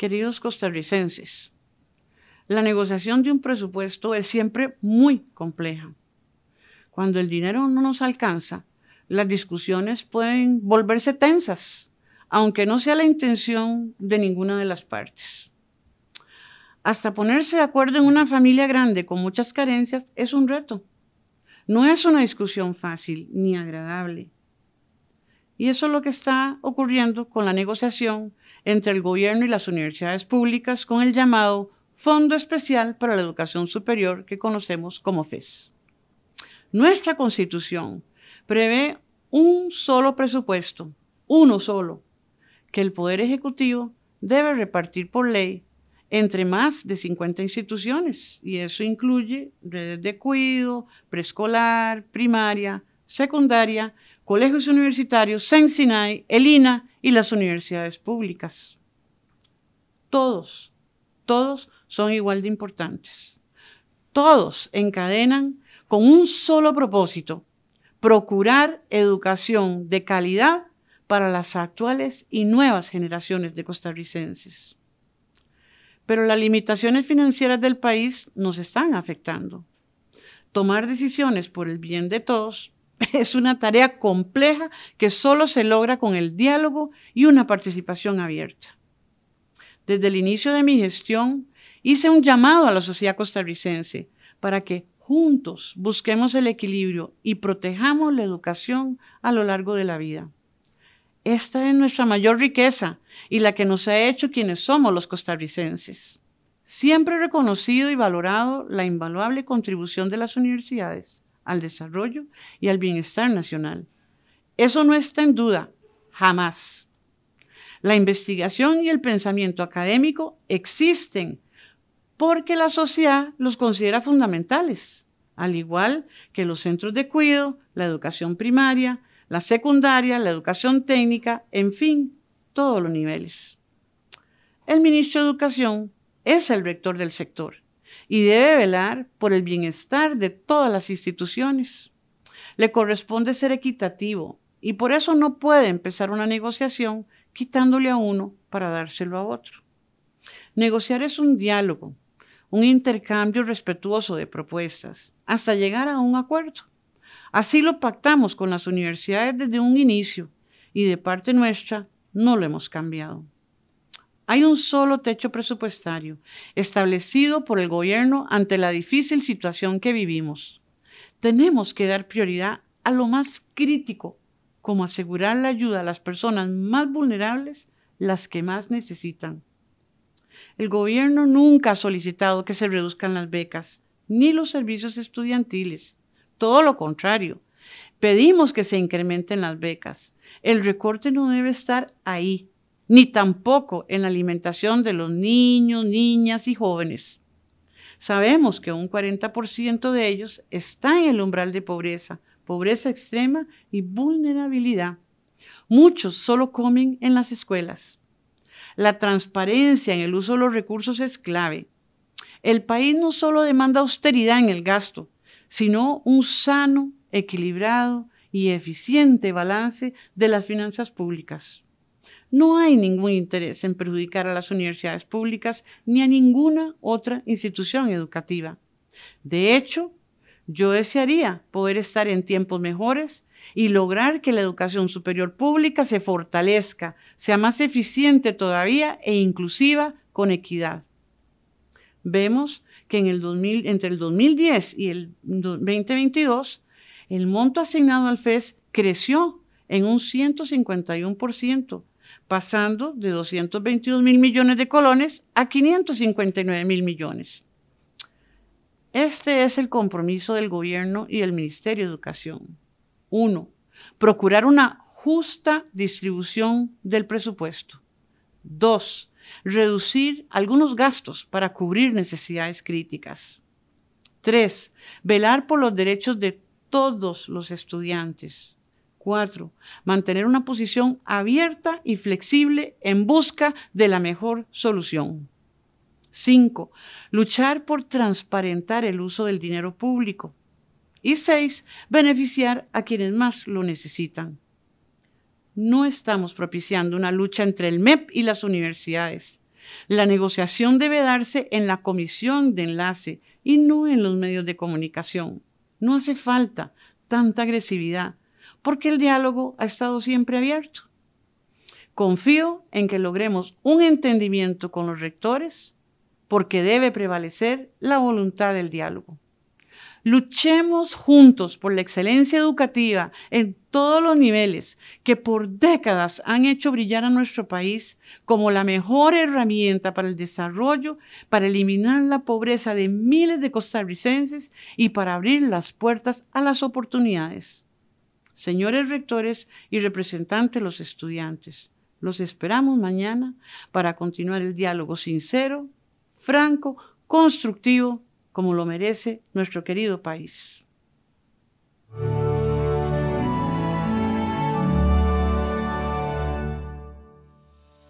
Queridos costarricenses, la negociación de un presupuesto es siempre muy compleja. Cuando el dinero no nos alcanza, las discusiones pueden volverse tensas, aunque no sea la intención de ninguna de las partes. Hasta ponerse de acuerdo en una familia grande con muchas carencias es un reto. No es una discusión fácil ni agradable. Y eso es lo que está ocurriendo con la negociación entre el gobierno y las universidades públicas con el llamado Fondo Especial para la Educación Superior que conocemos como FES. Nuestra constitución prevé un solo presupuesto, uno solo, que el Poder Ejecutivo debe repartir por ley entre más de 50 instituciones, y eso incluye redes de cuidado, preescolar, primaria, secundaria, colegios universitarios, Sensinay, el INA y las universidades públicas. Todos, todos son igual de importantes. Todos encadenan con un solo propósito, procurar educación de calidad para las actuales y nuevas generaciones de costarricenses. Pero las limitaciones financieras del país nos están afectando. Tomar decisiones por el bien de todos es una tarea compleja que solo se logra con el diálogo y una participación abierta. Desde el inicio de mi gestión hice un llamado a la sociedad costarricense para que juntos busquemos el equilibrio y protejamos la educación a lo largo de la vida. Esta es nuestra mayor riqueza y la que nos ha hecho quienes somos los costarricenses. Siempre he reconocido y valorado la invaluable contribución de las universidades al desarrollo y al bienestar nacional. Eso no está en duda, jamás. La investigación y el pensamiento académico existen porque la sociedad los considera fundamentales, al igual que los centros de cuidado, la educación primaria, la secundaria, la educación técnica, en fin, todos los niveles. El ministro de Educación es el rector del sector y debe velar por el bienestar de todas las instituciones. Le corresponde ser equitativo y por eso no puede empezar una negociación quitándole a uno para dárselo a otro. Negociar es un diálogo, un intercambio respetuoso de propuestas, hasta llegar a un acuerdo. Así lo pactamos con las universidades desde un inicio y de parte nuestra no lo hemos cambiado. Hay un solo techo presupuestario establecido por el gobierno ante la difícil situación que vivimos. Tenemos que dar prioridad a lo más crítico, como asegurar la ayuda a las personas más vulnerables, las que más necesitan. El gobierno nunca ha solicitado que se reduzcan las becas ni los servicios estudiantiles. Todo lo contrario. Pedimos que se incrementen las becas. El recorte no debe estar ahí, ni tampoco en la alimentación de los niños, niñas y jóvenes. Sabemos que un 40% de ellos está en el umbral de pobreza, pobreza extrema y vulnerabilidad. Muchos solo comen en las escuelas. La transparencia en el uso de los recursos es clave. El país no solo demanda austeridad en el gasto, sino un sano, equilibrado y eficiente balance de las finanzas públicas. No hay ningún interés en perjudicar a las universidades públicas ni a ninguna otra institución educativa. De hecho, yo desearía poder estar en tiempos mejores y lograr que la educación superior pública se fortalezca, sea más eficiente todavía e inclusiva con equidad. Vemos que en el 2000, entre el 2010 y el 2022, el monto asignado al FES creció en un 151%, pasando de 222 mil millones de colones a 559 mil millones. Este es el compromiso del gobierno y del Ministerio de Educación. Uno, procurar una justa distribución del presupuesto. Dos, reducir algunos gastos para cubrir necesidades críticas. Tres, velar por los derechos de todos los estudiantes. Cuatro, mantener una posición abierta y flexible en busca de la mejor solución. Cinco, luchar por transparentar el uso del dinero público. Y seis, beneficiar a quienes más lo necesitan. No estamos propiciando una lucha entre el MEP y las universidades. La negociación debe darse en la comisión de enlace y no en los medios de comunicación. No hace falta tanta agresividad, porque el diálogo ha estado siempre abierto. Confío en que logremos un entendimiento con los rectores, porque debe prevalecer la voluntad del diálogo. Luchemos juntos por la excelencia educativa en todos los niveles que por décadas han hecho brillar a nuestro país como la mejor herramienta para el desarrollo, para eliminar la pobreza de miles de costarricenses y para abrir las puertas a las oportunidades señores rectores y representantes los estudiantes. Los esperamos mañana para continuar el diálogo sincero, franco, constructivo, como lo merece nuestro querido país.